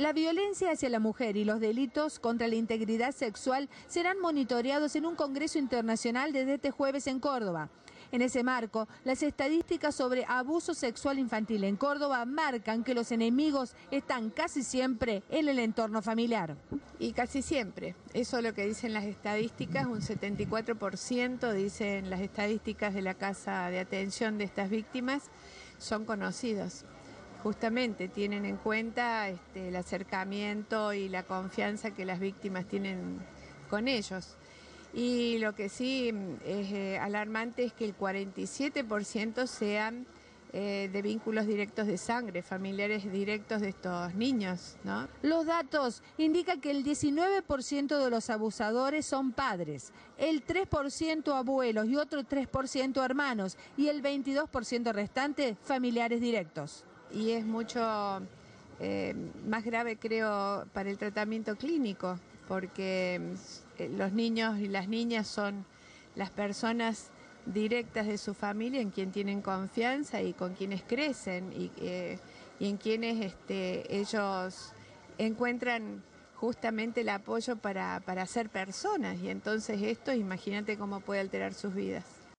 La violencia hacia la mujer y los delitos contra la integridad sexual serán monitoreados en un Congreso Internacional desde este jueves en Córdoba. En ese marco, las estadísticas sobre abuso sexual infantil en Córdoba marcan que los enemigos están casi siempre en el entorno familiar. Y casi siempre, eso es lo que dicen las estadísticas, un 74% dicen las estadísticas de la Casa de Atención de estas víctimas son conocidos justamente tienen en cuenta este, el acercamiento y la confianza que las víctimas tienen con ellos. Y lo que sí es eh, alarmante es que el 47% sean eh, de vínculos directos de sangre, familiares directos de estos niños. Los datos indican que el 19% de los abusadores son padres, el 3% abuelos y otro 3% hermanos y el 22% restante familiares directos y es mucho eh, más grave creo para el tratamiento clínico porque eh, los niños y las niñas son las personas directas de su familia en quien tienen confianza y con quienes crecen y, eh, en quienes este, ellos encuentran justamente el apoyo para, para ser personas y entonces esto imagínate cómo puede alterar sus vidas.